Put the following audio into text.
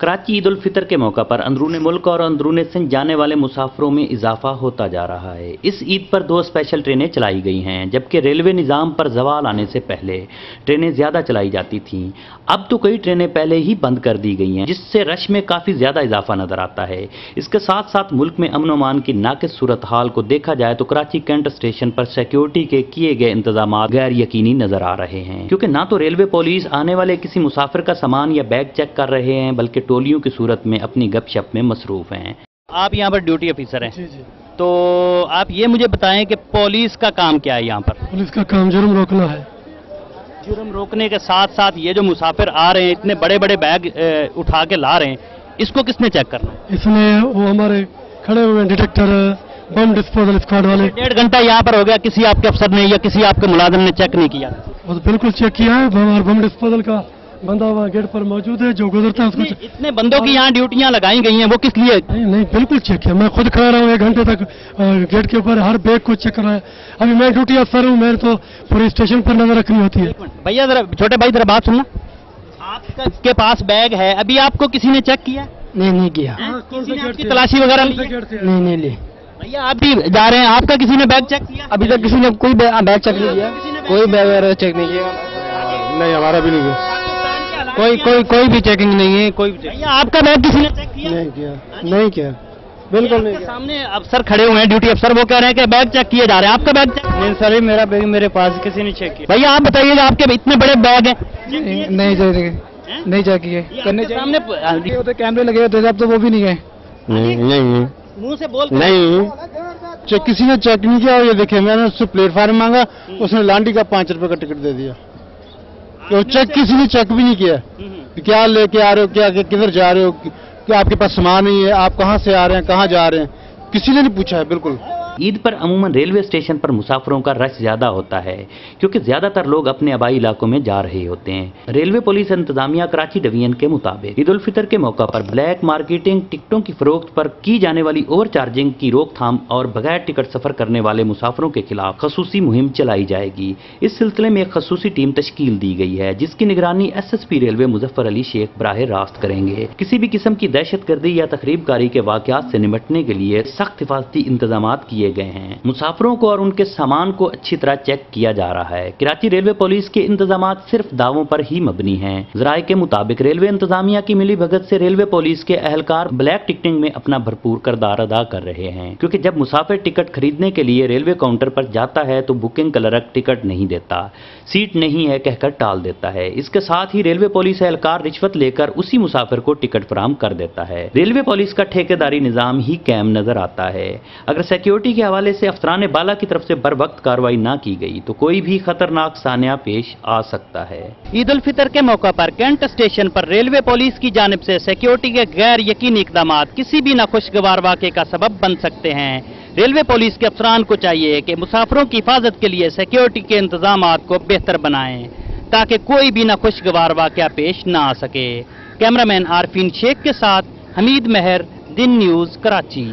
कराची ईद फितर के मौका पर अंदरून मुल्क और अंदरून सिंध जाने वाले मुसाफरों में इजाफा होता जा रहा है। इस ईद पर दो स्पेशल ट्रेनें चलाई गई हैं, जबकि रेलवे निज़ाम पर जवाल आने से पहले ट्रेनें ज़्यादा चलाई जाती थीं। अब तो कई ट्रेनें पहले ही बंद कर दी गई हैं, जिससे रश में काफ़ी ज़्यादा इजाफा नज़र आता है। इसके साथ साथ मुल्क में अमन अमान की नाकिस सूरत हाल को देखा जाए तो कराची कैंट स्टेशन पर सिक्योरिटी के किए गए इंतज़ाम गैर यकीनी नज़र आ रहे हैं, क्योंकि ना तो रेलवे पुलिस आने वाले किसी मुसाफिर का सामान या बैग चेक कर रहे हैं, बल्कि टोलियों की सूरत में अपनी गपशप में मसरूफ हैं। आप यहाँ पर ड्यूटी ऑफिसर हैं। जी जी। तो आप ये मुझे बताएँ कि पुलिस का काम क्या है यहाँ पर? पुलिस का काम जुर्म रोकना है। जुर्म रोकने के साथ साथ ये जो मुसाफिर आ रहे हैं इतने बड़े बड़े बैग ए, उठा के ला रहे हैं इसको किसने चेक करना है? इसलिए वो हमारे खड़े हुए डिटेक्टर बम डिस्पोजल स्क्वाड वाले। डेढ़ घंटा यहाँ पर हो गया किसी आपके अफसर ने या किसी आपके मुलाजिम ने चेक नहीं किया? तो बिल्कुल चेक किया है बम डिस्पोजल का। बंदा वहाँ गेट पर मौजूद है जो गुजरता है उसको इतने, इतने बंदों की यहाँ ड्यूटियाँ लगाई गई हैं वो किस लिए? नहीं नहीं बिल्कुल चेक किया मैं खुद खड़ा रहा हूँ एक घंटे तक गेट के ऊपर हर बैग को चेक कर रहा है। अभी मैं ड्यूटी अफसर हूँ मैंने तो पूरी स्टेशन पर नज़र रखनी होती है। भैया जरा छोटे भाई जरा बात सुनना। आपका के पास बैग है अभी आपको किसी ने चेक किया? नहीं नहीं किया। हैं? आपकी तलाशी वगैरह नहीं नहीं ली भैया आप भी जा रहे हैं आपका किसी ने बैग चेक किया? अभी तक किसी ने कोई बैग चेक नहीं किया। कोई बैग वगैरह चेक नहीं किया। नहीं हमारा भी नहीं किया कोई कोई कोई भी चेकिंग नहीं है कोई भी भैया आपका बैग किसी ने चेक किया? नहीं किया नहीं किया। बिल्कुल नहीं सामने अफसर खड़े हुए हैं ड्यूटी अफसर वो कह रहे हैं कि बैग चेक किए जा रहे हैं। आपका बैग चेक नहीं सर मेरा बैग मेरे पास किसी ने चेक किया। भैया आप बताइए आपके इतने बड़े बैग हैं। नहीं चेक नहीं चेक किए। करने सामने होते कैमरे लगे होते अब तो वो भी नहीं गए। नहीं नहीं मुँह से बोल नहीं। चेक किसी ने चेक नहीं किया और ये देखिए मैंने उससे प्लेटफार्म मांगा उसने लांडी का पाँच रुपए का टिकट दे दिया। तो चेक किसी ने चेक भी नहीं किया। कि क्या लेके आ रहे हो क्या किधर जा रहे हो कि कि आपके पास सामान नहीं है आप कहाँ से आ रहे हैं कहाँ जा रहे हैं? किसी ने नहीं पूछा है बिल्कुल। ईद पर अमूमन रेलवे स्टेशन पर मुसाफिरों का रश ज़्यादा होता है, क्योंकि ज़्यादातर लोग अपने आबाई इलाकों में जा रहे होते हैं। रेलवे पुलिस इंतजामिया कराची डिवीज़न के मुताबिक, ईद उल फितर के मौका पर ब्लैक मार्केटिंग टिकटों की फरोख्त पर की जाने वाली ओवर चार्जिंग की रोकथाम और बगैर टिकट सफ़र करने वाले मुसाफिरों के खिलाफ खसूसी मुहिम चलाई जाएगी। इस सिलसिले में एक खसूसी टीम तश्कील दी गई है, जिसकी निगरानी S S P railway Muzaffar Ali Sheikh बराह रास्त करेंगे। किसी भी किस्म की दहशत गर्दी या तकरीबकारी के वाकत से निपटने के लिए सख्त हिफाजती इंतज़ाम किए गए हैं। मुसाफिरों को और उनके सामान को अच्छी तरह चेक किया जा रहा है। कराची रेलवे पुलिस के इंतज़ाम सिर्फ़ दावों पर ही मबनी है। जराये के मुताबिक रेलवे इंतजामिया की मिली भगत से रेलवे पुलिस के एहलकार ब्लैक टिकटिंग में अपना भरपूर किरदार अदा कर रहे हैं। क्योंकि जब मुसाफिर टिकट खरीदने के लिए रेलवे काउंटर पर जाता है तो बुकिंग क्लर्क टिकट नहीं देता। सीट नहीं है कहकर टाल देता है। इसके साथ ही रेलवे पुलिस एहलकार रिश्वत लेकर उसी मुसाफिर को टिकट फराम कर देता है। रेलवे पुलिस का ठेकेदारी निज़ाम ही कैम नज़र आता है। अगर सिक्योरिटी के हवाले से अफसरान बाला की तरफ़ से बर वक्त कार्रवाई ना की गई तो कोई भी खतरनाक सानिया पेश आ सकता है। ईद उल फितर के मौका पर कैंट स्टेशन पर रेलवे पुलिस की जानब से सिक्योरिटी के गैर यकीनी इकदाम किसी भी नाखुशगवार वाक़े का सबब बन सकते हैं। रेलवे पुलिस के अफसरान को चाहिए कि मुसाफरों की हिफाजत के लिए सिक्योरिटी के इंतज़ाम को बेहतर बनाएँ, ताकि कोई भी नाखुशगवार वाक़ पेश ना आ सके। कैमरामैन आरफीन शेख के साथ हमीद महर, दिन न्यूज़ कराची।